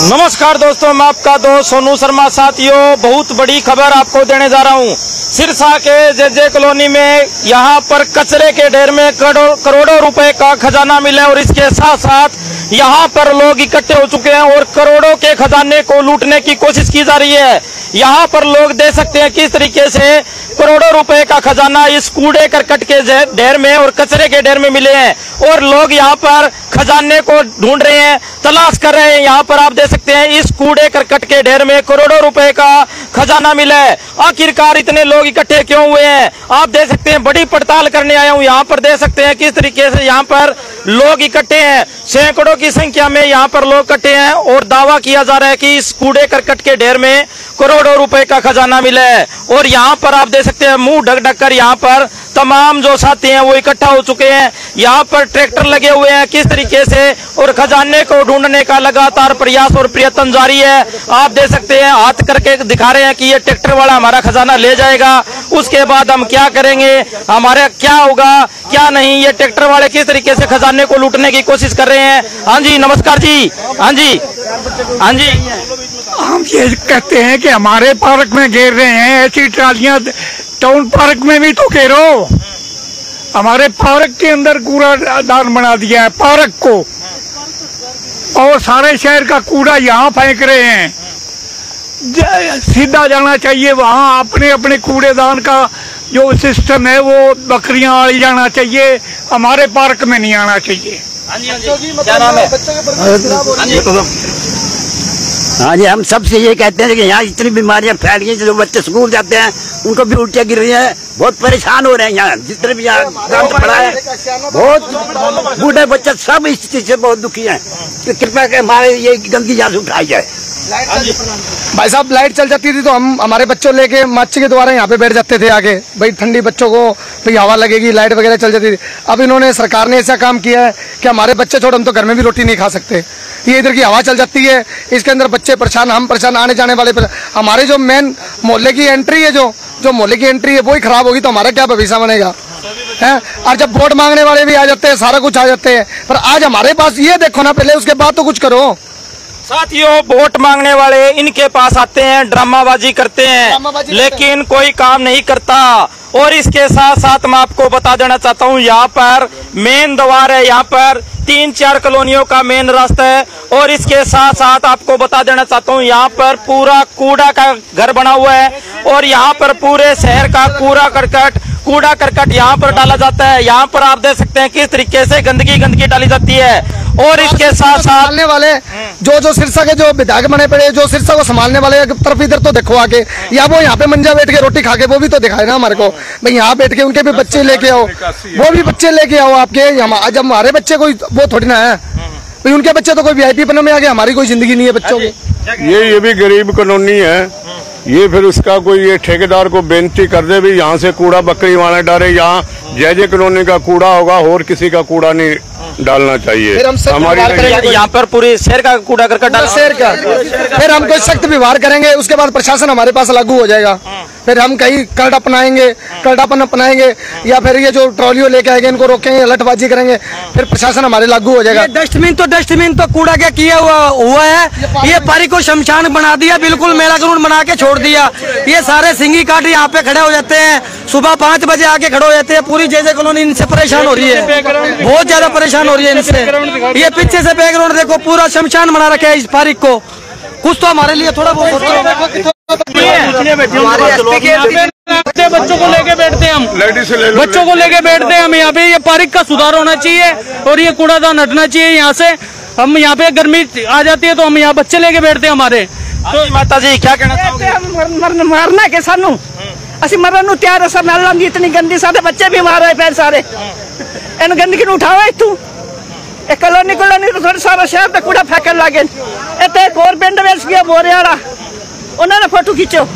नमस्कार दोस्तों, मैं आपका दोस्त सोनू शर्मा साथियों, बहुत बड़ी खबर आपको देने जा रहा हूँ। सिरसा के जे जे कॉलोनी में यहाँ पर कचरे के ढेर में करोड़ों करोड़ों रुपए का खजाना मिला और इसके साथ साथ यहाँ पर लोग इकट्ठे हो चुके हैं और करोड़ों के खजाने को लूटने की कोशिश की जा रही है। यहाँ पर लोग देख सकते हैं किस तरीके से करोड़ों रुपए का खजाना इस कूड़े करकट के ढेर में और कचरे के ढेर में मिले हैं और लोग यहाँ पर खजाने को ढूंढ रहे हैं, तलाश कर रहे हैं। यहाँ पर आप देख सकते हैं इस कूड़े करकट के ढेर में करोड़ों रुपए का खजाना मिला है। आखिरकार इतने लोग इकट्ठे क्यों हुए हैं? आप देख सकते हैं, बड़ी पड़ताल करने आया हूँ। यहाँ पर देख सकते हैं किस तरीके से यहाँ पर लोग इकट्ठे हैं। सैकड़ों की संख्या में यहाँ पर लोग इकट्ठे हैं और दावा किया जा रहा है कि इस कूड़े करकट के ढेर में करोड़ों रुपए का खजाना मिला है। और यहाँ पर आप देख सकते हैं, मुँह ढक ढक कर यहाँ पर तमाम जो साथी हैं वो इकट्ठा हो चुके हैं। यहाँ पर ट्रैक्टर लगे हुए हैं किस तरीके से और खजाने को ढूँढने का लगातार प्रयास और प्रयत्न जारी है। आप देख सकते हैं, हाथ करके दिखा रहे हैं कि ये ट्रैक्टर वाला हमारा खजाना ले जाएगा। उसके बाद हम क्या करेंगे? हमारे क्या होगा? क्या नहीं? ये ट्रैक्टर वाले किस तरीके से खजाने को लूटने की कोशिश कर रहे हैं? हाँ जी, नमस्कार जी। हाँ जी। हाँ जी। हम ये कहते हैं कि हमारे पार्क में घेर रहे हैं, ऐसी ट्रालियाँ टाउन पार्क में भी तो घेरो हमारे पार्क के अंदर कूड़ा दान बना दिया है पार्क को। और सारे शहर का कूड़ा यहाँ फेंक रहे हैं। सीधा जाना चाहिए वहाँ अपने अपने कूड़ेदान का जो सिस्टम है वो बकरियाँ आड़ी जाना चाहिए। हमारे पार्क में नहीं आना चाहिए। क्या नाम है? हाँ जी, हम सबसे ये कहते हैं कि यहाँ इतनी बीमारियाँ फैल गई जो बच्चे स्कूल जाते हैं, उनको भी उल्टियाँ गिर रही हैं। बहुत परेशान हो रहे हैं यहाँ। जितने भी यहाँ गंद पड़ा है, बहुत बूढ़े बच्चे सब इस चीज़ से बहुत दुखी हैं कि कृपया के हमारे ये यहाँ से उठाई जाए। भाई साहब, लाइट चल जाती थी तो हम हमारे बच्चों लेके माची के द्वारा यहाँ पे बैठ जाते थे आगे। भाई, ठंडी बच्चों को भाई हवा लगेगी, लाइट वगैरह चल जाती थी। अब इन्होंने, सरकार ने ऐसा काम किया है कि हमारे बच्चे छोड़, हम तो घर में भी रोटी नहीं खा सकते। ये इधर की हवा चल जाती है, इसके अंदर बच्चे परेशान, हम परेशान, आने जाने वाले हमारे जो मेन मोहल्ले की एंट्री है जो जो मोहल्ले की एंट्री है वो ही खराब होगी तो हमारा क्या भविष्य बनेगा? है? और जब वोट मांगने वाले भी आ जाते हैं सारा कुछ आ जाते हैं पर आज हमारे पास ये देखो ना पहले उसके बाद तो कुछ करो। साथियों वोट मांगने वाले इनके पास आते हैं ड्रामाबाजी करते हैं लेकिन कोई काम नहीं करता। और इसके साथ साथ मैं आपको बता देना चाहता हूँ यहाँ पर मेन द्वार है यहाँ पर तीन चार कॉलोनियों का मेन रास्ता है और इसके साथ साथ आपको बता देना चाहता हूँ, यहाँ पर पूरा कूड़ा का घर बना हुआ है और यहाँ पर पूरे शहर का कूड़ा करकट कूड़ा करकट यहाँ पर डाला जाता है। यहाँ पर आप देख सकते हैं किस तरीके से गंदगी गंदगी डाली जाती है। और इसके साथ साथ वाले जो जो सिरसा के जो विधायक बने पड़े जो सिरसा को संभालने वाले तरफ़ इधर तो देखो आके या वो यहाँ पे मंजा बैठ के रोटी खा के वो भी तो दिखाए ना हमारे को। भाई यहाँ बैठ के उनके भी बच्चे लेके आओ। वो भी बच्चे लेके आओ आपके। जब हमारे बच्चे कोई वो थोड़ी ना है। भाई उनके बच्चे तो कोई वीआईपी बनने में आ गए हमारी कोई ज़िंदगी नहीं है बच्चों की। ये ये भी गरीब कॉलोनी है। ये फिर उसका कोई ये ठेकेदार को बेनती कर दे भी यहाँ से कूड़ा बकरी वाले डाले यहाँ जय जय कॉलोनी का कूड़ा होगा और किसी का कूड़ा नहीं। डालना चाहिए। हमारी यहाँ पर पूरे शहर का कूड़ा करकट शहर का। फिर हम कोई सख्त व्यवहार करेंगे उसके बाद प्रशासन हमारे पास लागू हो जाएगा। फिर हम कहीं कर्ड अपनाएँगे कर्डापन अपनाएँगे या फिर ये जो ट्रॉलियों लेके आएँगे इनको रोकेंगे लठबाजी करेंगे फिर प्रशासन हमारे लागू हो जाएगा। डस्टबिन तो डस्टबिन तो कूड़ा क्या किया हुआ हुआ है। ये पारी को शमशान बना दिया बिल्कुल मेला ग्राउंड बना के छोड़ दिया। ये सारे सिंगी काट यहाँ पे खड़े हो जाते हैं। सुबह पाँच बजे आके खड़े हो जाते हैं। पूरी जय जय कॉलोनी इनसे परेशान हो रही है। बहुत ज़्यादा परेशान हो रही है इनसे। ये पीछे से बैकग्राउंड देखो पूरा शमशान बना रखे है इस पारिक को। कुछ तो हमारे लिए थोड़ा बहुत बैठे बच्चों को लेके बैठते हैं हम। बच्चों को लेके बैठते हैं हम यहाँ पे। ये पार्क का सुधार होना चाहिए और ये कूड़ादान हटना चाहिए यहाँ से। हम यहाँ पे गर्मी आ जाती है तो हम यहाँ बच्चे लेके बैठते हैं हमारे। तो माता जी क्या कहना चाहोगे? मारना के सानू। असि मरण तैयार है सर अल्लाह जी इतनी गंदी सारे बच्चे भी मार रहे पैर सारे। इन गंदगी उठाओ इतू कॉलोनी कलोनी थोड़ा सारा शहर का कूड़ा फेंकन लागे इतने एक और पिंड बेच गया बोरे वाला उन्होंने फ़ोटो खींचो।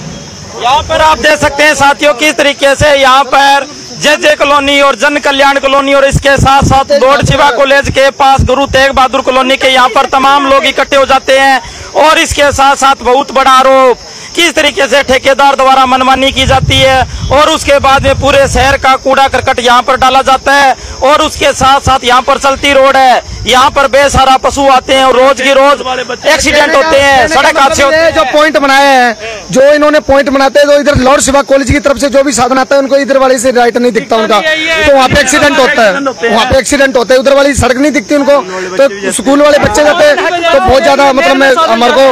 यहाँ पर आप देख सकते हैं साथियों, किस तरीके से यहाँ पर जे जे कॉलोनी और जन कल्याण कॉलोनी और इसके साथ साथ दौड़ शिवा कॉलेज के पास गुरु तेग बहादुर कॉलोनी के यहाँ पर तमाम लोग इकट्ठे हो जाते हैं और इसके साथ साथ बहुत बड़ा आरोप किस तरीके से ठेकेदार द्वारा मनमानी की जाती है और उसके बाद में पूरे शहर का कूड़ा करकट यहाँ पर डाला जाता है और उसके साथ साथ यहाँ पर चलती रोड है। यहाँ पर बेसारा पशु आते हैं और रोज की रोज एक्सीडेंट होते हैं। सड़क हादसे होते हैं जो पॉइंट बनाए हैं जो इन्होंने पॉइंट बनाते हैं जो इधर लॉर्ड शिवा कॉलेज की तरफ़ से जो भी साधन आता है उनको इधर वाली से राइट नहीं दिखता उनका। तो वहाँ पे एक्सीडेंट होता है। वहाँ पे एक्सीडेंट होता है उधर वाली सड़क नहीं दिखती उनको। तो स्कूल वाले बच्चे जाते हैं तो बहुत ज़्यादा मतलब हमारे को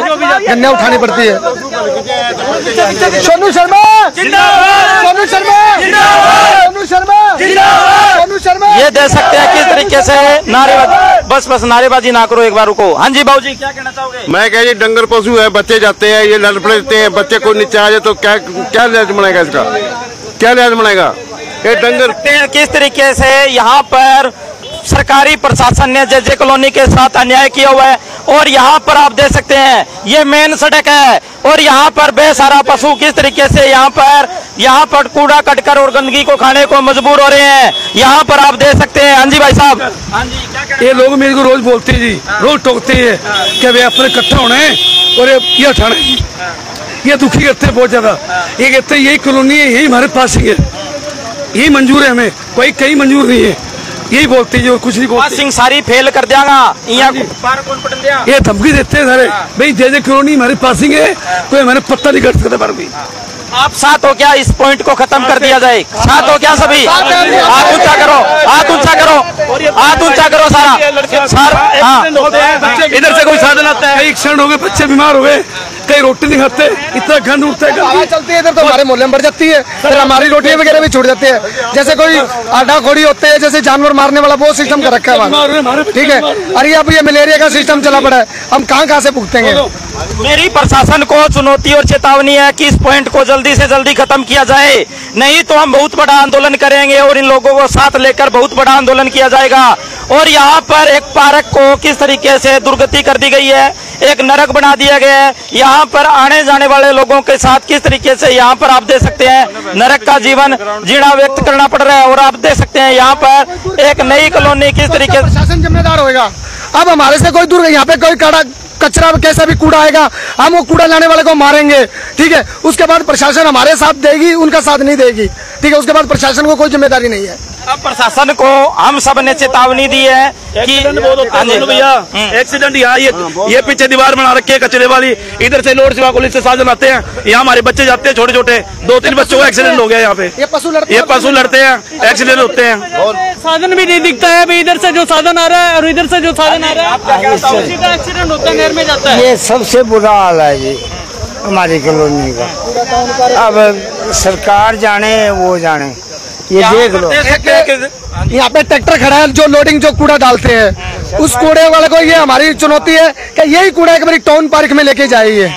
गन्या उठानी पड़ती है। सोनू शर्मा! सोनू शर्मा! सोनू शर्मा! सोनू शर्मा! ये दे सकते हैं किस तरीके से नारेबाजी बस बस नारेबाजी ना करो एक बार रुको। हाँ जी बाबू जी क्या कहना चाहोगे? मैं कह जी डंगर पशु है बच्चे जाते हैं ये लड़ पड़ते हैं बच्चे को नीचे आ जाए तो क्या क्या लिहाज बनाएगा इसका? क्या लिहाज बनाएगा ये डंगर किस तरीके से यहाँ पर सरकारी प्रशासन ने जे जे कॉलोनी के साथ अन्याय किया हुआ है और यहाँ पर आप देख सकते हैं ये मेन सड़क है और यहाँ पर बेसारा पशु किस तरीके से यहाँ पर यहाँ पर कूड़ा कटकर और गंदगी को खाने को मजबूर हो रहे हैं यहाँ पर आप देख सकते हैं। हाँ जी भाई साहब। हाँ क्या ये लोग मेरे को रोज बोलते हैं जी रोज टोकते हैं कि वे अपने इकट्ठा होना है और ये ये उठाना है ये दुखी करते हैं बहुत ज़्यादा। ये कहते हैं यही कॉलोनी है यही हमारे पास ही है। यही मंजूर है हमें। कोई कहीं मंजूर नहीं है। यही बोलते हैं जी कुछ नहीं बोलते। सिंह सारी फेल कर देगा। यहाँ दिया? ये धमकी देते हैं सारे। भाई जय जय क्यों नहीं? हमारी पासिंग है। कोई हमारे पत्ता नहीं कट सकता पर भी आप साथ हो क्या? इस पॉइंट को खत्म कर दिया जाए। साथ हो क्या सभी? हाथ ऊँचा करो हाथ ऊँचा करो हाथ ऊँचा करो सारा। सर हाँ। इधर से कोई साधन आता है? कई एक्सीडेंट हो गए बच्चे बीमार हो गए कई रोटी नहीं खाते इतना गंद उठता है चलती है इधर तो हमारे मोहल्ले में बढ़ जाती है। फिर हमारी रोटियाँ वगैरह भी छूट जाती है। जैसे कोई आडा खोड़ी होते हैं जैसे जानवर मारने वाला वो सिस्टम कर रखा है ठीक है? अरे अब ये मलेरिया का सिस्टम चला पड़ा है। हम कहाँ कहाँ से भुगतेंगे? मेरी प्रशासन को चुनौती और चेतावनी है कि इस पॉइंट को जल्दी से जल्दी खत्म किया जाए। नहीं तो हम बहुत बड़ा आंदोलन करेंगे और इन लोगों को साथ लेकर बहुत बड़ा आंदोलन किया जाएगा। और यहाँ पर एक पार्क को किस तरीके से दुर्गति कर दी गई है, एक नरक बना दिया गया है। यहाँ पर आने जाने वाले लोगों के साथ किस तरीके से यहाँ पर आप देख सकते हैं, नरक का जीवन जीना व्यक्त करना पड़ रहा है और आप देख सकते हैं यहाँ पर एक नई कॉलोनी किस तरीके से प्रशासन जिम्मेदार होगा अब हमारे से कोई दूर यहाँ पे कोई कड़ा कचरा कैसा भी कूड़ा आएगा, हम वो कूड़ा लाने वाले को मारेंगे, ठीक है? उसके बाद प्रशासन हमारे साथ देगी, उनका साथ नहीं देगी। ठीक है उसके बाद प्रशासन को कोई ज़िम्मेदारी नहीं है। अब प्रशासन को हम सबने चेतावनी दी है कि हाँ भैया। एक्सीडेंट यहाँ ये ये पीछे दीवार बना रखी है कचरे वाली। इधर से लोड सेवा कॉलेज से साधन आते हैं। यहाँ हमारे बच्चे जाते हैं छोटे छोटे दो तीन बच्चों को एक्सीडेंट हो गया यहाँ पे। ये पशु लड़ते ये पशु लड़ते हैं एक्सीडेंट होते हैं। साधन भी नहीं दिखता है अभी इधर से जो साधन आ रहा है और इधर से जो साधन आ रहा है एक्सीडेंट होता है नहर में जाता है। ये सबसे बुरा हाल है जी। हमारी कॉलोनी का। अब सरकार जाने वो जाने। ये देख लो। यहाँ पे ट्रैक्टर खड़ा है जो लोडिंग जो कूड़ा डालते हैं। उस कूड़े वाले को ये हमारी चुनौती है कि यही कूड़ा एक बारी टाउन पार्क में लेके जाइए।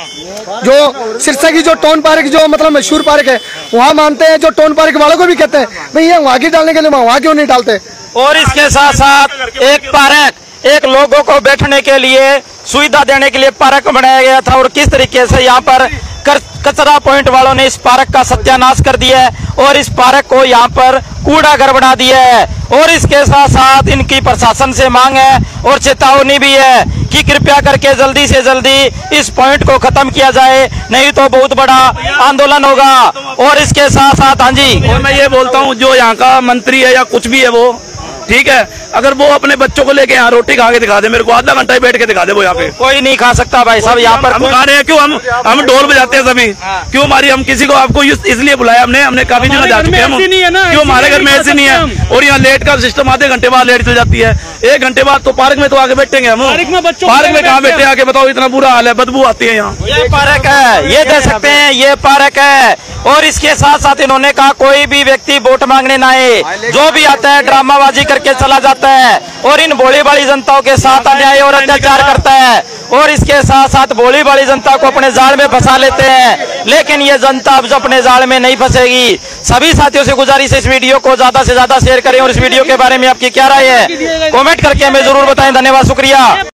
जो सिरसा की जो टाउन पार्क जो मतलब मशहूर पार्क है वहाँ मानते हैं जो टाउन पार्क वालों को भी कहते हैं भाई ये वहाँ की डालने के लिए वहाँ क्यों नहीं डालते? और इसके साथ साथ एक पार्क एक लोगों को बैठने के लिए सुविधा देने के लिए पार्क बनाया गया था और किस तरीके से यहाँ पर कचरा पॉइंट वालों ने इस पार्क का सत्यानाश कर दिया है और इस पार्क को यहाँ पर कूड़ा घर बना दिया है और इसके साथ साथ इनकी प्रशासन से मांग है और चेतावनी भी है कि कृपया करके जल्दी से जल्दी इस पॉइंट को खत्म किया जाए, नहीं तो बहुत बड़ा आंदोलन होगा। और इसके साथ साथ हाँ जी। और मैं ये बोलता हूँ, जो यहाँ का मंत्री है या कुछ भी है वो, ठीक है अगर वो अपने बच्चों को लेके यहाँ रोटी खा के दिखा दे मेरे को आधा घंटा ही बैठ के दिखा दे वो यहाँ पे। कोई नहीं खा सकता भाई साहब यहाँ पर हम खा रहे हैं क्यों? हम हम ढोल बजाते हैं सभी। क्यों हमारी हम किसी को आपको इसलिए बुलाया हमने हमने काफ़ी जगह जा चुके हैं नहीं क्यों? हमारे घर में ऐसे नहीं है। और यहाँ लेट का सिस्टम आधे घंटे बाद लेट चल जाती है। एक घंटे बाद तो पार्क में तो आके बैठेंगे हम। पार्क में बच्चों को पार्क में लेके बैठे हैं। आके बताओ इतना बुरा हाल है बदबू आती है यहाँ। ये पार्क है ये दे सकते हैं ये पार्क है। और इसके साथ साथ इन्होंने कहा कोई भी व्यक्ति वोट मांगने ना आए। जो भी आता है ड्रामाबाजी करके चला जाता है और इन भोली भाली जनताओं के साथ अन्याय और अत्याचार करता है और इसके साथ साथ भोली भाली जनता को अपने जाल में फंसा लेते हैं। लेकिन ये जनता अब अपने जाल में नहीं फंसेगी। सभी साथियों से गुजारिश इस वीडियो को ज़्यादा से ज़्यादा शेयर करें और इस वीडियो के बारे में आपकी क्या राय है? कॉमेंट करके हमें ज़रूर बताएँ। धन्यवाद शुक्रिया।